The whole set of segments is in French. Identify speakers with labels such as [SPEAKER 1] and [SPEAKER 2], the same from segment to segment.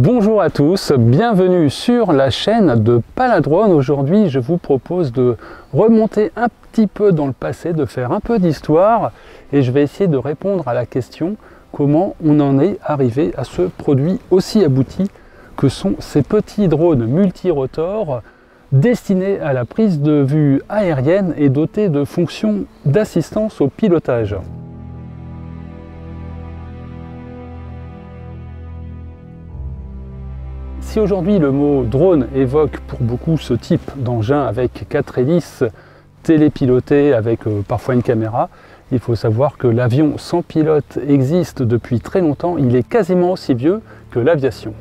[SPEAKER 1] Bonjour à tous, bienvenue sur la chaîne de Paladrone. Aujourd'hui, je vous propose de remonter un petit peu dans le passé, de faire un peu d'histoire et je vais essayer de répondre à la question comment on en est arrivé à ce produit aussi abouti que sont ces petits drones multirotors destinés à la prise de vue aérienne et dotés de fonctions d'assistance au pilotage. Si aujourd'hui le mot drone évoque pour beaucoup ce type d'engin avec quatre hélices télépiloté avec euh, parfois une caméra, il faut savoir que l'avion sans pilote existe depuis très longtemps, il est quasiment aussi vieux que l'aviation.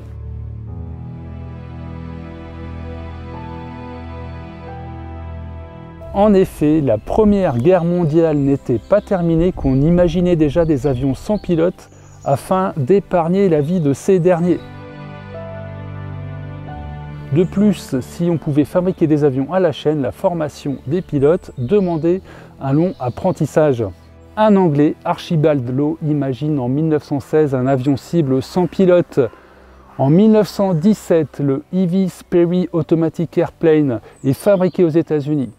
[SPEAKER 1] En effet, la Première Guerre mondiale n'était pas terminée qu'on imaginait déjà des avions sans pilote afin d'épargner la vie de ces derniers. De plus, si on pouvait fabriquer des avions à la chaîne, la formation des pilotes demandait un long apprentissage. Un Anglais, Archibald Law, imagine en 1916 un avion cible sans pilote. En 1917, le Evi Sperry Automatic Airplane est fabriqué aux États-Unis.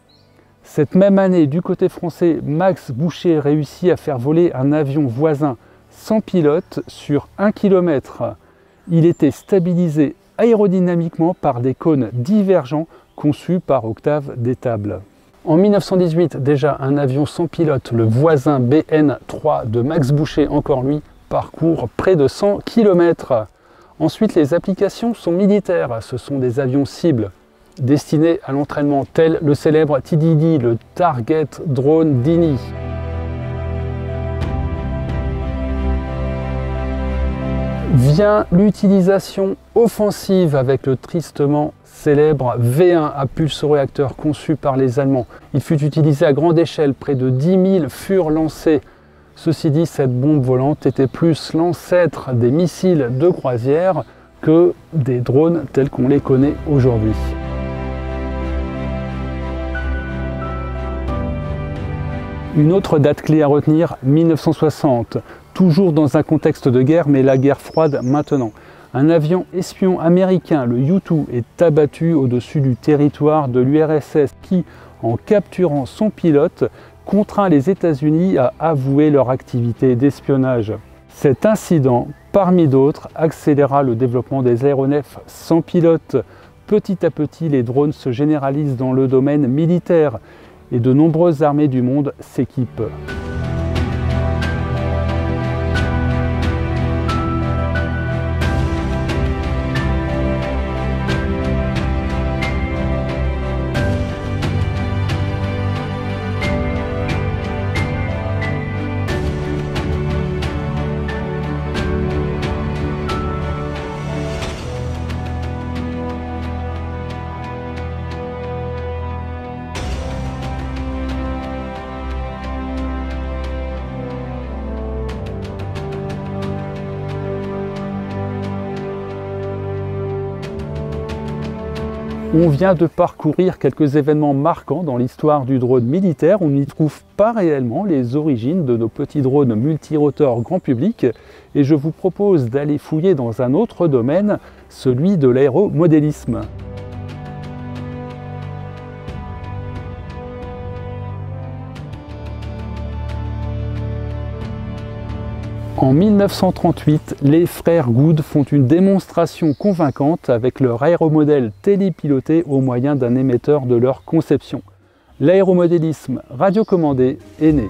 [SPEAKER 1] Cette même année, du côté français, Max Boucher réussit à faire voler un avion voisin sans pilote sur 1 km. Il était stabilisé aérodynamiquement par des cônes divergents conçus par Octave Détable. En 1918, déjà un avion sans pilote, le voisin BN3 de Max Boucher, encore lui, parcourt près de 100 km. Ensuite, les applications sont militaires. Ce sont des avions cibles destinés à l'entraînement, tel le célèbre TDD, le Target Drone Dini. Vient l'utilisation offensive avec le tristement célèbre V1 à pulso-réacteur conçu par les Allemands. Il fut utilisé à grande échelle, près de 10 000 furent lancés. Ceci dit, cette bombe volante était plus l'ancêtre des missiles de croisière que des drones tels qu'on les connaît aujourd'hui. Une autre date clé à retenir, 1960 toujours dans un contexte de guerre, mais la guerre froide maintenant. Un avion espion américain, le U-2, est abattu au-dessus du territoire de l'URSS qui, en capturant son pilote, contraint les États-Unis à avouer leur activité d'espionnage. Cet incident, parmi d'autres, accéléra le développement des aéronefs sans pilote. Petit à petit, les drones se généralisent dans le domaine militaire et de nombreuses armées du monde s'équipent. On vient de parcourir quelques événements marquants dans l'histoire du drone militaire. On n'y trouve pas réellement les origines de nos petits drones multirotors grand public et je vous propose d'aller fouiller dans un autre domaine, celui de l'aéromodélisme. En 1938, les frères Good font une démonstration convaincante avec leur aéromodèle télépiloté au moyen d'un émetteur de leur conception. L'aéromodélisme radiocommandé est né.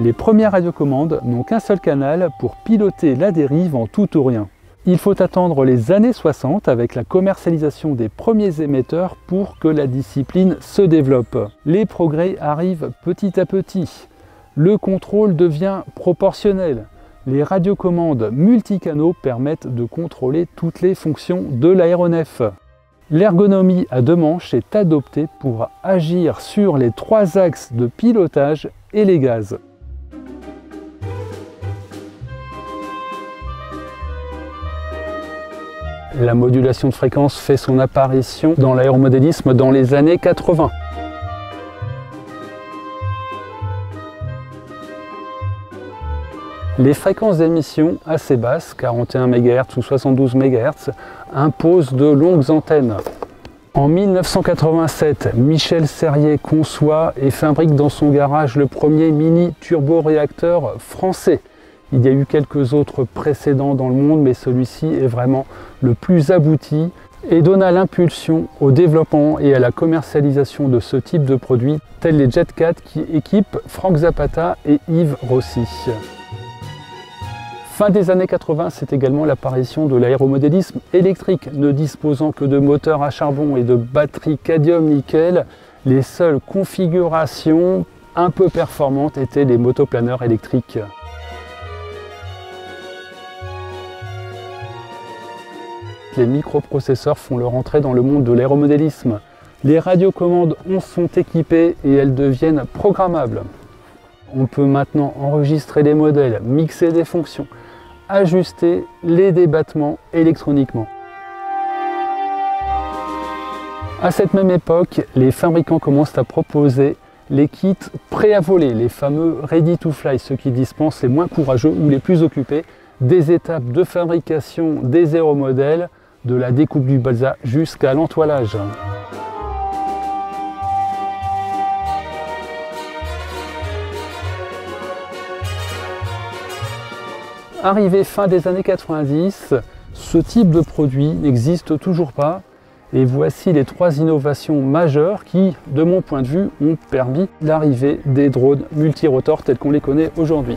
[SPEAKER 1] Les premières radiocommandes n'ont qu'un seul canal pour piloter la dérive en tout ou rien. Il faut attendre les années 60 avec la commercialisation des premiers émetteurs pour que la discipline se développe. Les progrès arrivent petit à petit. Le contrôle devient proportionnel. Les radiocommandes multicanaux permettent de contrôler toutes les fonctions de l'aéronef. L'ergonomie à deux manches est adoptée pour agir sur les trois axes de pilotage et les gaz. La modulation de fréquence fait son apparition dans l'aéromodélisme dans les années 80. Les fréquences d'émission assez basses, 41 MHz ou 72 MHz, imposent de longues antennes. En 1987, Michel Serrier conçoit et fabrique dans son garage le premier mini turboréacteur français. Il y a eu quelques autres précédents dans le monde, mais celui-ci est vraiment le plus abouti et donna l'impulsion au développement et à la commercialisation de ce type de produits, tels les Jetcat qui équipent Frank Zapata et Yves Rossi. Fin des années 80, c'est également l'apparition de l'aéromodélisme électrique. Ne disposant que de moteurs à charbon et de batteries cadmium-nickel, les seules configurations un peu performantes étaient les motoplaneurs électriques. Les microprocesseurs font leur entrée dans le monde de l'aéromodélisme. Les radiocommandes en sont équipées et elles deviennent programmables. On peut maintenant enregistrer des modèles, mixer des fonctions, ajuster les débattements électroniquement. À cette même époque, les fabricants commencent à proposer les kits prêts à voler, les fameux ready to fly, ceux qui dispensent les moins courageux ou les plus occupés des étapes de fabrication des aéromodèles, de la découpe du balsa jusqu'à l'entoilage. Arrivé fin des années 90, ce type de produit n'existe toujours pas. Et voici les trois innovations majeures qui, de mon point de vue, ont permis l'arrivée des drones multirotors tels qu'on les connaît aujourd'hui.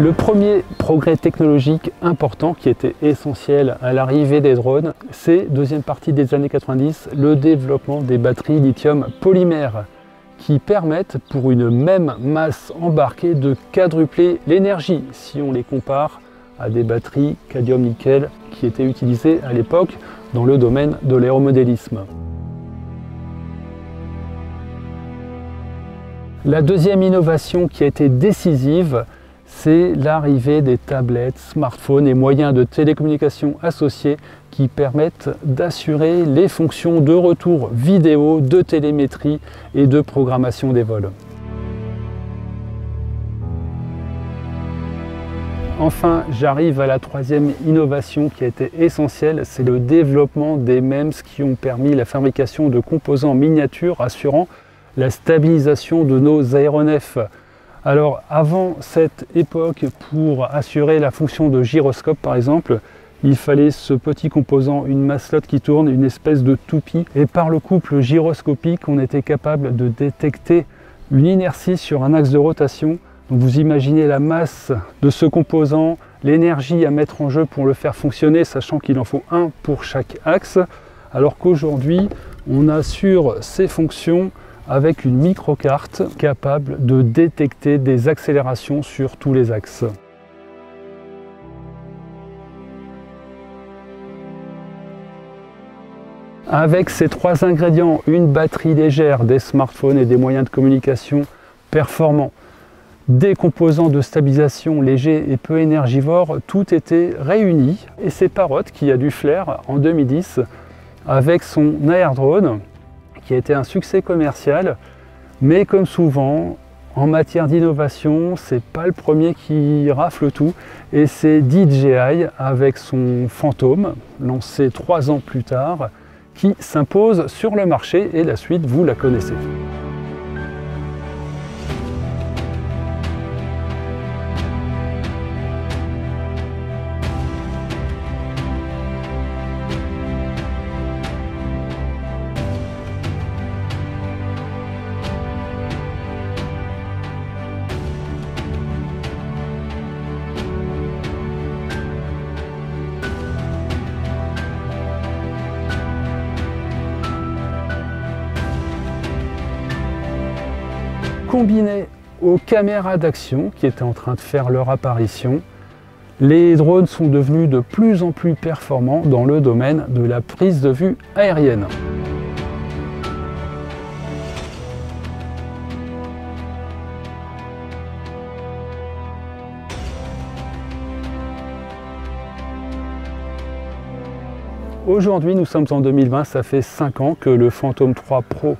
[SPEAKER 1] Le premier progrès technologique important qui était essentiel à l'arrivée des drones, c'est, deuxième partie des années 90, le développement des batteries lithium polymères qui permettent pour une même masse embarquée de quadrupler l'énergie si on les compare à des batteries cadmium-nickel qui étaient utilisées à l'époque dans le domaine de l'aéromodélisme. La deuxième innovation qui a été décisive, c'est l'arrivée des tablettes, smartphones et moyens de télécommunication associés qui permettent d'assurer les fonctions de retour vidéo, de télémétrie et de programmation des vols. Enfin, j'arrive à la troisième innovation qui a été essentielle, c'est le développement des MEMS qui ont permis la fabrication de composants miniatures assurant la stabilisation de nos aéronefs. Alors avant cette époque, pour assurer la fonction de gyroscope par exemple, il fallait ce petit composant, une masselotte qui tourne, une espèce de toupie. Et par le couple gyroscopique, on était capable de détecter une inertie sur un axe de rotation. Donc vous imaginez la masse de ce composant, l'énergie à mettre en jeu pour le faire fonctionner, sachant qu'il en faut un pour chaque axe. Alors qu'aujourd'hui, on assure ces fonctions avec une microcarte capable de détecter des accélérations sur tous les axes. Avec ces trois ingrédients, une batterie légère, des smartphones et des moyens de communication performants, des composants de stabilisation légers et peu énergivores, tout était réuni. Et c'est Parrot qui a du flair en 2010 avec son drone qui a été un succès commercial, mais comme souvent, en matière d'innovation, c'est pas le premier qui rafle tout, et c'est DJI avec son fantôme, lancé trois ans plus tard, qui s'impose sur le marché, et la suite, vous la connaissez. combiné aux caméras d'action qui étaient en train de faire leur apparition, les drones sont devenus de plus en plus performants dans le domaine de la prise de vue aérienne. Aujourd'hui, nous sommes en 2020, ça fait 5 ans que le Phantom 3 Pro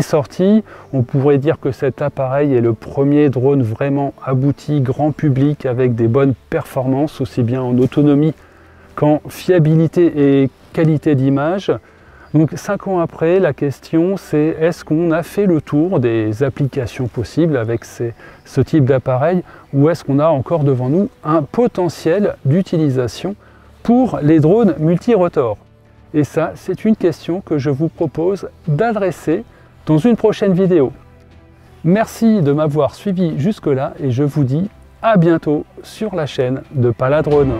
[SPEAKER 1] sorti. On pourrait dire que cet appareil est le premier drone vraiment abouti, grand public, avec des bonnes performances, aussi bien en autonomie qu'en fiabilité et qualité d'image. Donc 5 ans après, la question c'est est-ce qu'on a fait le tour des applications possibles avec ce type d'appareil ou est-ce qu'on a encore devant nous un potentiel d'utilisation pour les drones multirotors? Et ça, c'est une question que je vous propose d'adresser dans une prochaine vidéo. Merci de m'avoir suivi jusque-là et je vous dis à bientôt sur la chaîne de Paladrone.